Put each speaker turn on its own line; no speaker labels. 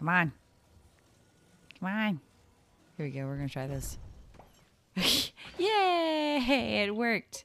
Come on. Come on. Here we go. We're going to try this. Yay! It worked.